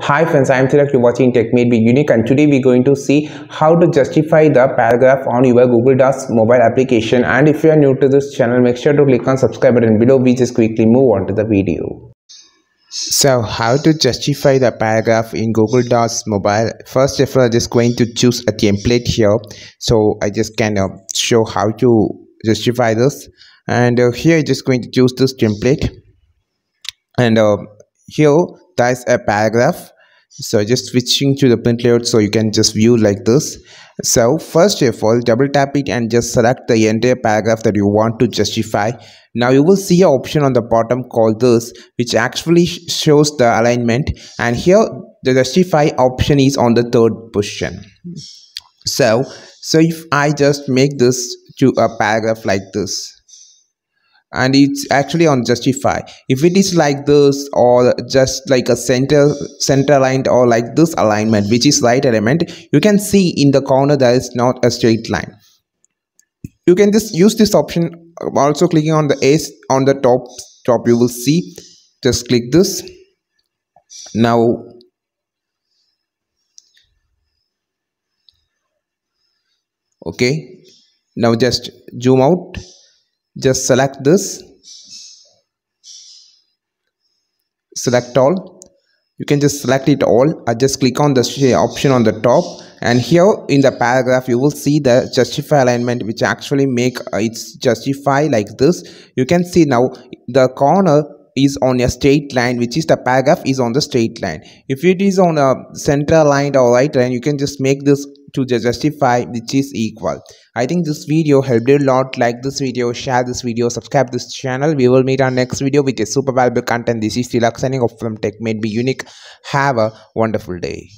Hi friends, I am Tilak. You're watching Tech Made Me Unique and today we're going to see how to justify the paragraph on your Google Docs mobile application and if you are new to this channel, make sure to click on subscribe button below. We just quickly move on to the video. So how to justify the paragraph in Google Docs mobile? First of all, I'm just going to choose a template here. So I just kind of show how to justify this and uh, here I'm just going to choose this template and uh, here there's a paragraph. So just switching to the print layout so you can just view like this. So first of all double tap it and just select the entire paragraph that you want to justify. Now you will see an option on the bottom called this which actually shows the alignment. And here the justify option is on the third position. So so if i just make this to a paragraph like this and it's actually on justify. If it is like this or just like a center center aligned or like this alignment which is right element you can see in the corner there is not a straight line. You can just use this option uh, also clicking on the s on the top top you will see. Just click this. Now okay. Now just zoom out just select this. Select all. You can just select it all. I just click on the option on the top. And here in the paragraph you will see the justify alignment which actually make uh, it's justify like this. You can see now the corner is on a straight line which is the paragraph is on the straight line. If it is on a center line or right line you can just make this to justify which is equal. I think this video helped you a lot. Like this video share this video subscribe this channel. We will meet our next video with a super valuable content. This is Tilak signing off from tech made me unique. Have a wonderful day